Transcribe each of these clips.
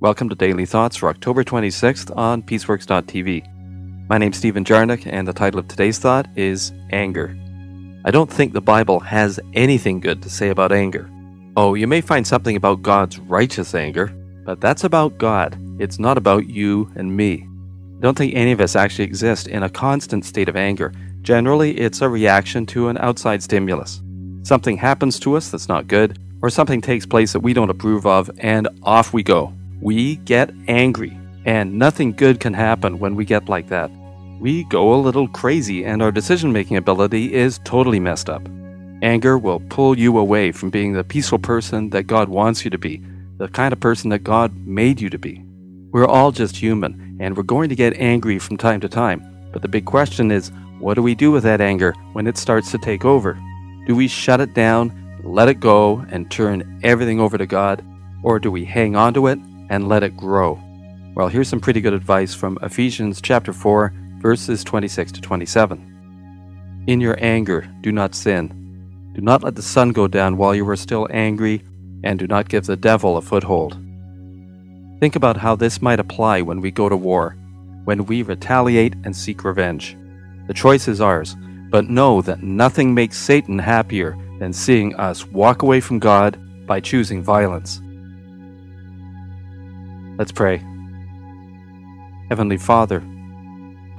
Welcome to Daily Thoughts for October 26th on Peaceworks.tv. My name's Stephen Jarnick, and the title of today's thought is Anger. I don't think the Bible has anything good to say about anger. Oh, you may find something about God's righteous anger, but that's about God. It's not about you and me. I don't think any of us actually exist in a constant state of anger. Generally, it's a reaction to an outside stimulus. Something happens to us that's not good, or something takes place that we don't approve of, and off we go. We get angry, and nothing good can happen when we get like that. We go a little crazy, and our decision making ability is totally messed up. Anger will pull you away from being the peaceful person that God wants you to be, the kind of person that God made you to be. We're all just human, and we're going to get angry from time to time. But the big question is what do we do with that anger when it starts to take over? Do we shut it down, let it go, and turn everything over to God? Or do we hang on to it and let it grow? Well, here's some pretty good advice from Ephesians chapter 4, verses 26 to 27. In your anger, do not sin. Do not let the sun go down while you are still angry, and do not give the devil a foothold. Think about how this might apply when we go to war, when we retaliate and seek revenge. The choice is ours, but know that nothing makes Satan happier than seeing us walk away from God by choosing violence. Let's pray. Heavenly Father,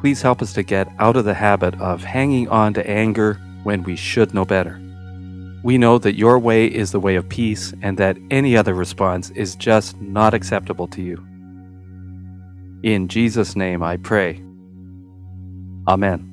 please help us to get out of the habit of hanging on to anger when we should know better. We know that your way is the way of peace and that any other response is just not acceptable to you. In Jesus' name I pray. Amen.